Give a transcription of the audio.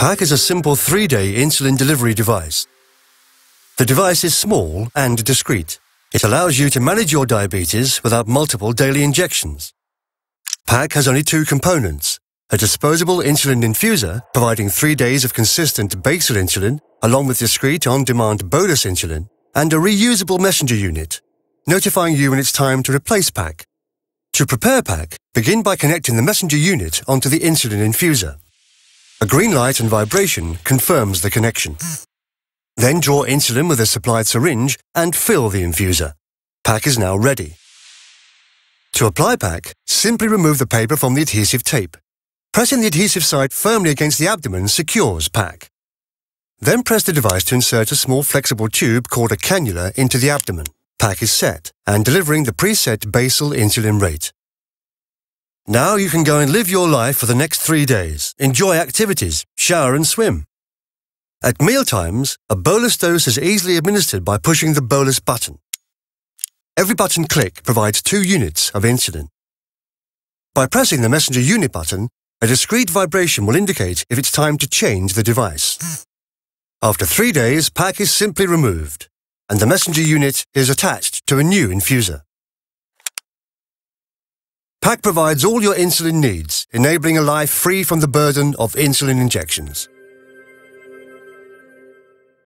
PaQ is a simple three-day insulin delivery device. The device is small and discreet. It allows you to manage your diabetes without multiple daily injections. PaQ has only two components, a disposable insulin infuser providing three days of consistent basal insulin along with discrete on-demand bolus insulin and a reusable messenger unit, notifying you when it's time to replace PaQ. To prepare PaQ, begin by connecting the messenger unit onto the insulin infuser. A green light and vibration confirms the connection. Then draw insulin with a supplied syringe and fill the infuser. PaQ is now ready. To apply PaQ, simply remove the paper from the adhesive tape. Pressing the adhesive side firmly against the abdomen secures PaQ. Then press the device to insert a small flexible tube called a cannula into the abdomen. PaQ is set and delivering the preset basal insulin rate. Now you can go and live your life for the next three days. Enjoy activities, shower and swim. At meal times, a bolus dose is easily administered by pushing the bolus button. Every button click provides two units of insulin. By pressing the messenger unit button, a discrete vibration will indicate if it's time to change the device. After three days, PaQ is simply removed, and the messenger unit is attached to a new infuser. PaQ provides all your insulin needs, enabling a life free from the burden of insulin injections.